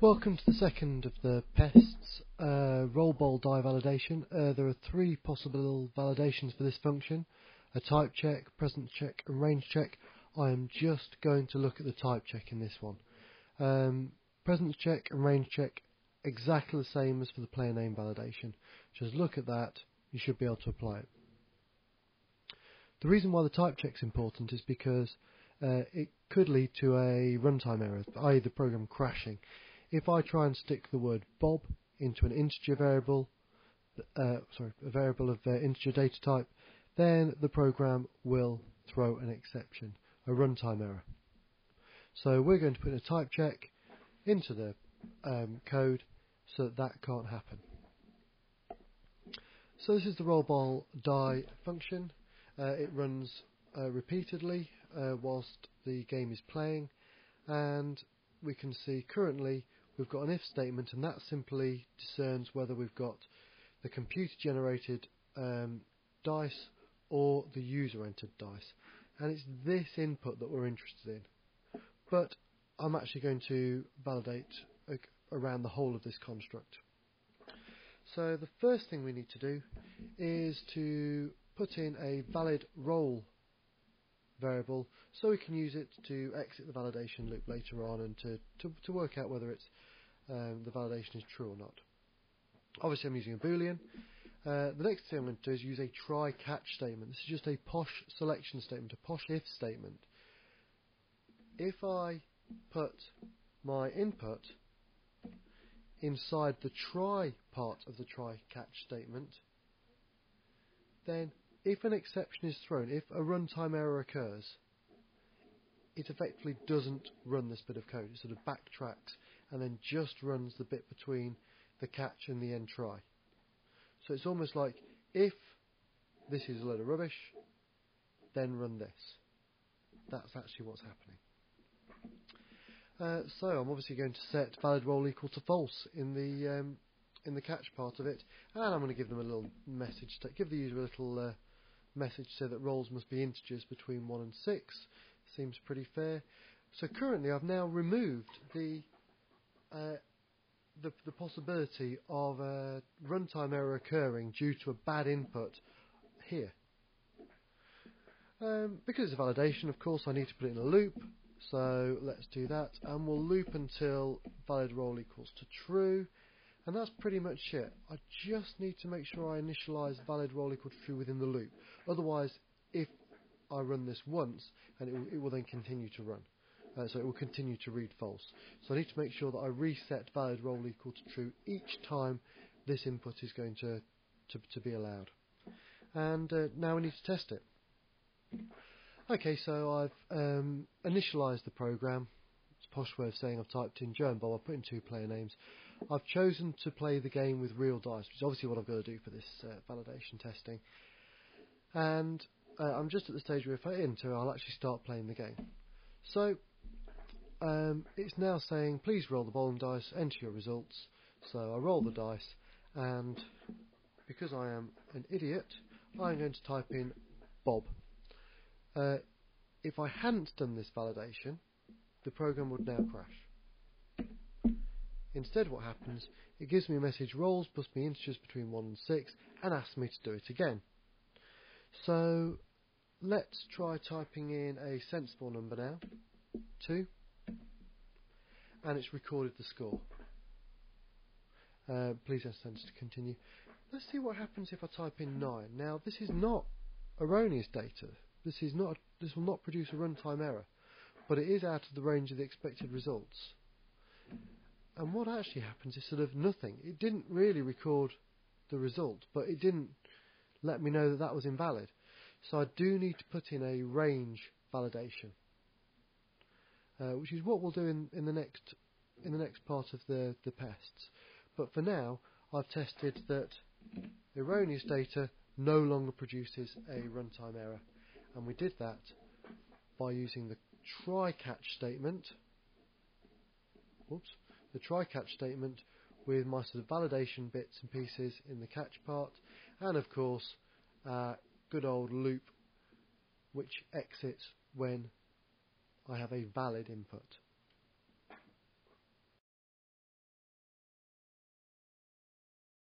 Welcome to the second of the pests, uh, RollBowlDie validation. Uh, there are three possible validations for this function, a type check, presence check and range check. I am just going to look at the type check in this one. Um, presence check and range check exactly the same as for the player name validation. Just look at that, you should be able to apply it. The reason why the type check is important is because uh, it could lead to a runtime error, i.e. the program crashing. If I try and stick the word Bob into an integer variable, uh, sorry, a variable of uh, integer data type, then the program will throw an exception, a runtime error. So we're going to put a type check into the um, code so that that can't happen. So this is the roll ball die function. Uh, it runs repeatedly uh, whilst the game is playing. And we can see currently we've got an if statement and that simply discerns whether we've got the computer generated um, dice or the user entered dice. And it's this input that we're interested in. But I'm actually going to validate around the whole of this construct. So the first thing we need to do is to put in a valid roll variable so we can use it to exit the validation loop later on and to, to, to work out whether it's um, the validation is true or not. Obviously I'm using a boolean. Uh, the next thing I'm going to do is use a try catch statement. This is just a posh selection statement, a posh if statement. If I put my input inside the try part of the try catch statement, then if an exception is thrown, if a runtime error occurs, it effectively doesn't run this bit of code. It sort of backtracks and then just runs the bit between the catch and the end try. So it's almost like if this is a load of rubbish, then run this. That's actually what's happening. Uh, so I'm obviously going to set valid roll equal to false in the um, in the catch part of it, and I'm going to give them a little message to give the user a little uh, message so that rolls must be integers between 1 and 6. Seems pretty fair. So currently I've now removed the uh, the, the, possibility of a runtime error occurring due to a bad input here. Um, because it's a validation, of course, I need to put it in a loop. So let's do that, and we'll loop until valid roll equals to true. And that's pretty much it. I just need to make sure I initialize valid roll equal to true within the loop. Otherwise, if I run this once, and it will, it will then continue to run. Uh, so it will continue to read false. So I need to make sure that I reset valid roll equal to true each time this input is going to, to, to be allowed. And uh, now we need to test it. Okay, so I've um, initialized the program. It's a posh way of saying I've typed in German, but I've put in two player names. I've chosen to play the game with real dice, which is obviously what I've got to do for this uh, validation testing. And uh, I'm just at the stage where if I enter, I'll actually start playing the game. So um, it's now saying, please roll the bowling dice, enter your results. So I roll the dice, and because I am an idiot, I'm going to type in Bob. Uh, if I hadn't done this validation, the program would now crash. Instead what happens, it gives me a message rolls plus me integers between 1 and 6 and asks me to do it again. So let's try typing in a sensible number now, 2, and it's recorded the score. Uh, please press to continue. Let's see what happens if I type in 9. Now this is not erroneous data. This is not. This will not produce a runtime error, but it is out of the range of the expected results. And what actually happens is sort of nothing. It didn't really record the result, but it didn't let me know that that was invalid. So I do need to put in a range validation, uh, which is what we'll do in, in the next in the next part of the, the pests. But for now, I've tested that erroneous data no longer produces a runtime error, and we did that by using the try catch statement. Whoops the try catch statement with my sort of validation bits and pieces in the catch part, and of course, uh, good old loop which exits when I have a valid input.